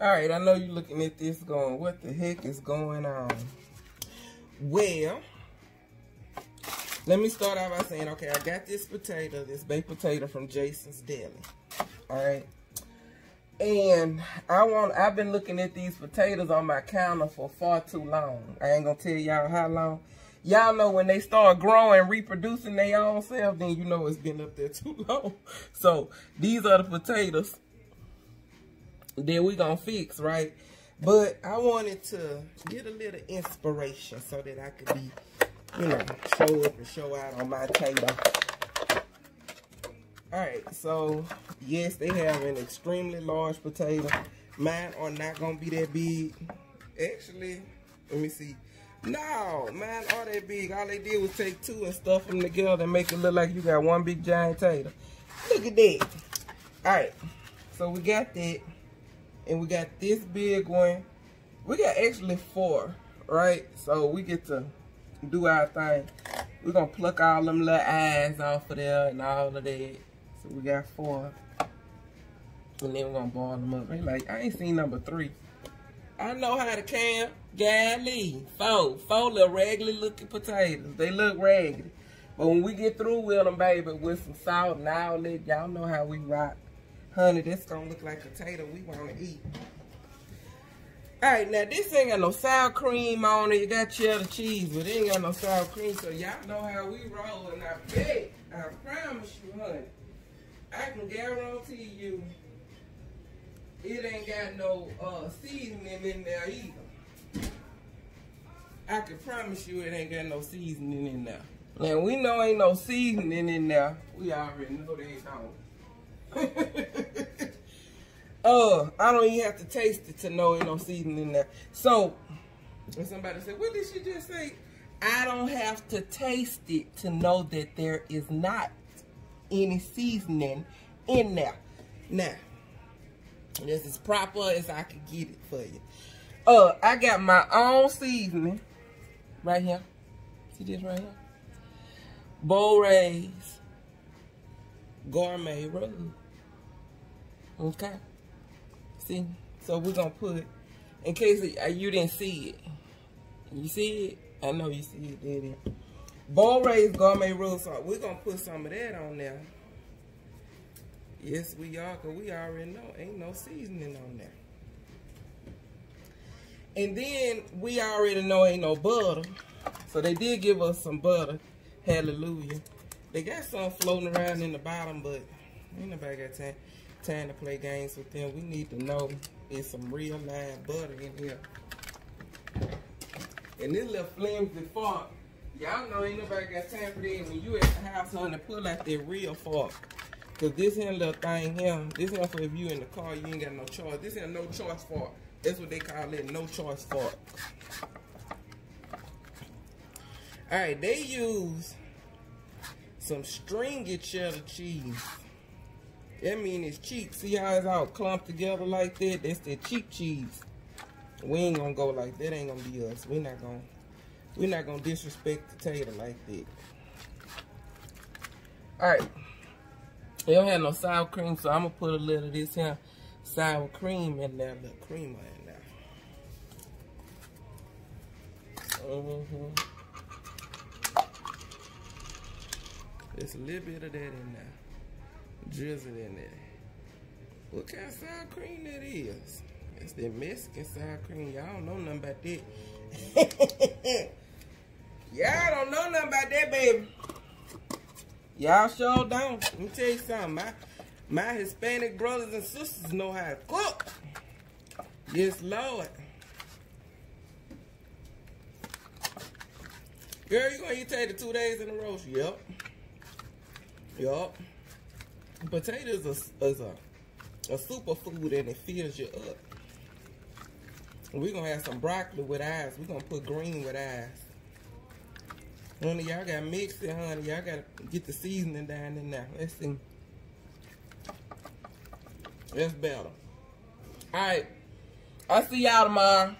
All right, I know you're looking at this going, what the heck is going on? Well, let me start out by saying, okay, I got this potato, this baked potato from Jason's Deli. All right. And I want, I've been looking at these potatoes on my counter for far too long. I ain't gonna tell y'all how long. Y'all know when they start growing, reproducing their own self, then you know it's been up there too long. So these are the potatoes that we gonna fix, right? But I wanted to get a little inspiration so that I could be, you know, show up and show out on my table. Alright, so yes, they have an extremely large potato. Mine are not gonna be that big. Actually, let me see. No, mine are that big. All they did was take two and stuff them together and make it look like you got one big giant tater. Look at that. Alright, so we got that. And we got this big one. We got actually four, right? So we get to do our thing. We're gonna pluck all them little eyes off of there and all of that. So we got four. And then we're gonna ball them up. They like, I ain't seen number three. I know how to can. Golly. Four. Four little raggedy looking potatoes. They look raggedy. But when we get through with them, baby, with some salt and all that, y'all know how we rock. Honey, this gonna look like potato we wanna eat. Alright, now this ain't got no sour cream on it. You got cheddar cheese, but it ain't got no sour cream, so y'all know how we roll. And I bet, I promise you, honey, I can guarantee you it ain't got no uh, seasoning in there either. I can promise you it ain't got no seasoning in there. Now we know ain't no seasoning in there. We already know they don't. Uh, I don't even have to taste it to know ain't no seasoning in there. So, when somebody said, what did she just say? I don't have to taste it to know that there is not any seasoning in there. Now, this is proper as I can get it for you. Uh, I got my own seasoning right here. See this right here? Beaux Rae's Gourmet Rub. Okay. See? So we're going to put, in case uh, you didn't see it. You see it? I know you see it, did it? Beaux Rae's Gourmet Rub Salt. We're going to put some of that on there. Yes, we are, because we already know ain't no seasoning on there. And then we already know ain't no butter. So they did give us some butter. Hallelujah. They got some floating around in the bottom, but ain't nobody got time, time to play games with them. We need to know it's some real live butter in here. And this little flimsy fork, y'all know ain't nobody got time for that. When you at the house, honey, pull out that real fork. Cause this here little thing here, this here for if you in the car, you ain't got no choice. This here no choice fork. That's what they call it, no choice fork. All right, they use some stringy cheddar cheese. That mean it's cheap. See how it's all clumped together like that? That's the cheap cheese. We ain't gonna go like that. Ain't gonna be us. We not gonna. We not gonna disrespect the tater like that. All right. They don't have no sour cream, so I'm gonna put a little of this here sour cream in there, little creamer in there. Mm-hmm. There's a little bit of that in there. Drizzle in there. What kind of sour cream that is? It's the Mexican sour cream. Y'all don't know nothing about that. Y'all don't know nothing about that, baby. Y'all sure don't. Let me tell you something. My, my Hispanic brothers and sisters know how to cook. Yes, Lord. Girl, you gonna eat potato two days in a row? Yep. Yup. Potatoes is a, is a, a superfood and it fills you up. We're going to have some broccoli with eyes. We're going to put green with eyes. Honey, y'all got to mix it, honey. Y'all got to get the seasoning down in there. Let's see. That's better. All right. I'll see y'all tomorrow.